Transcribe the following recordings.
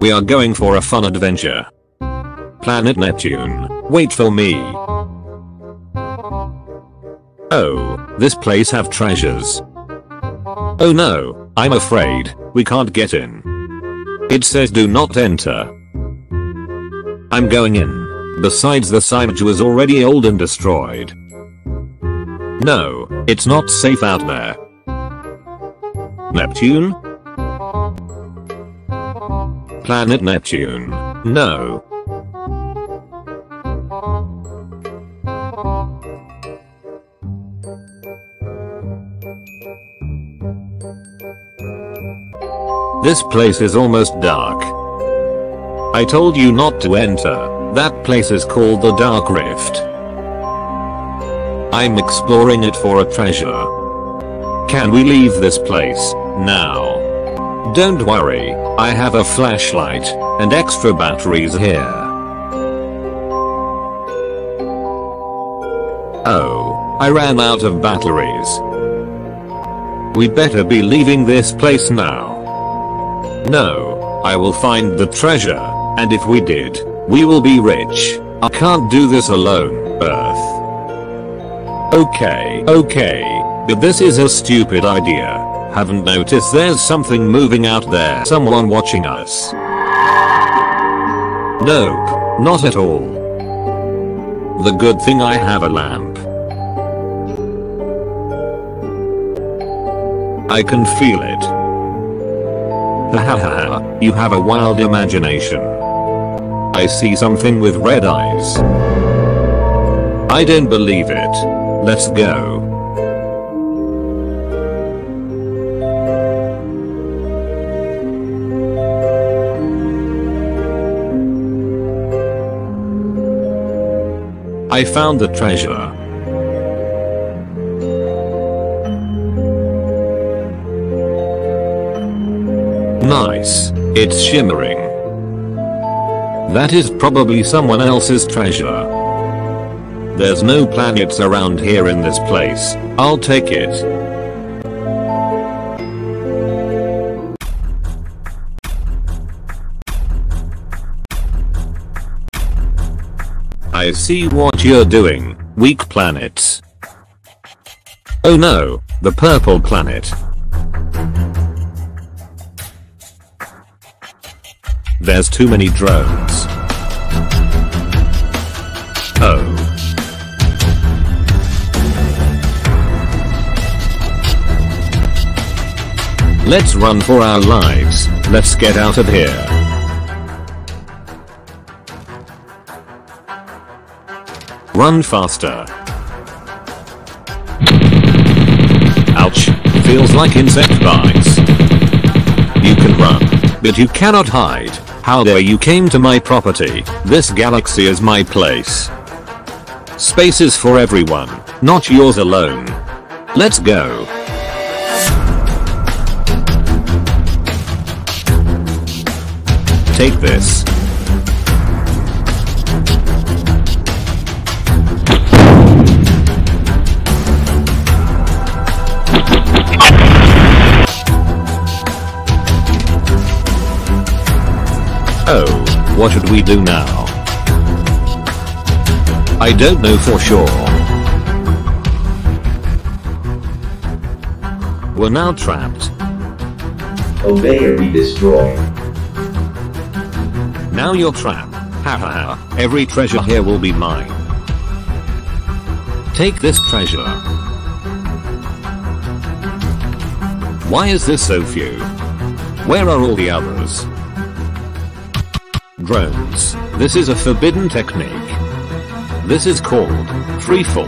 We are going for a fun adventure. Planet Neptune, wait for me. Oh, this place have treasures. Oh no, I'm afraid, we can't get in. It says do not enter. I'm going in. Besides the signage was already old and destroyed. No, it's not safe out there. Neptune? Planet Neptune. No. This place is almost dark. I told you not to enter. That place is called the Dark Rift. I'm exploring it for a treasure. Can we leave this place, now? Don't worry, I have a flashlight, and extra batteries here. Oh, I ran out of batteries. We better be leaving this place now. No, I will find the treasure, and if we did, we will be rich. I can't do this alone, Earth. Okay, okay, but this is a stupid idea. Haven't noticed there's something moving out there. Someone watching us. Nope, not at all. The good thing I have a lamp. I can feel it. Hahaha, you have a wild imagination. I see something with red eyes. I don't believe it. Let's go. I found the treasure. Nice. It's shimmering. That is probably someone else's treasure. There's no planets around here in this place. I'll take it. I see what you're doing, weak planets. Oh no, the purple planet. There's too many drones. Oh. Let's run for our lives. Let's get out of here. Run faster. Ouch. Feels like insect bites. You can run, but you cannot hide. How dare you came to my property. This galaxy is my place. Space is for everyone, not yours alone. Let's go. Take this. Oh, what should we do now? I don't know for sure. We're now trapped. Obey or be destroyed. Now you're trapped. Ha ha ha. Every treasure here will be mine. Take this treasure. Why is this so few? Where are all the others? Drones. This is a forbidden technique. This is called free fall.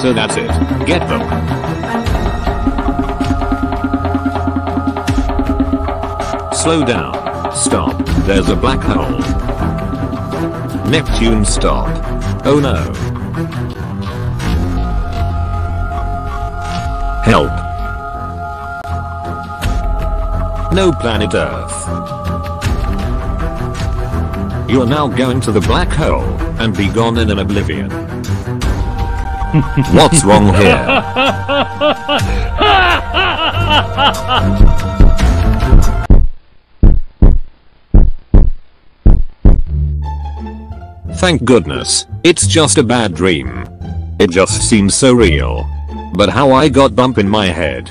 So that's it. Get them. Slow down. Stop. There's a black hole. Neptune stop. Oh no. Help. No planet Earth. You are now going to the black hole and be gone in an oblivion. What's wrong here? Thank goodness, it's just a bad dream. It just seems so real. But how I got bump in my head.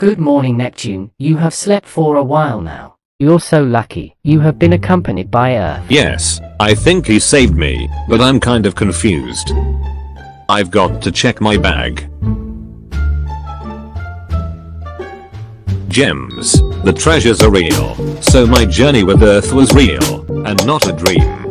Good morning, Neptune. You have slept for a while now. You're so lucky. You have been accompanied by Earth. Yes, I think he saved me, but I'm kind of confused. I've got to check my bag. Gems. The treasures are real, so my journey with Earth was real, and not a dream.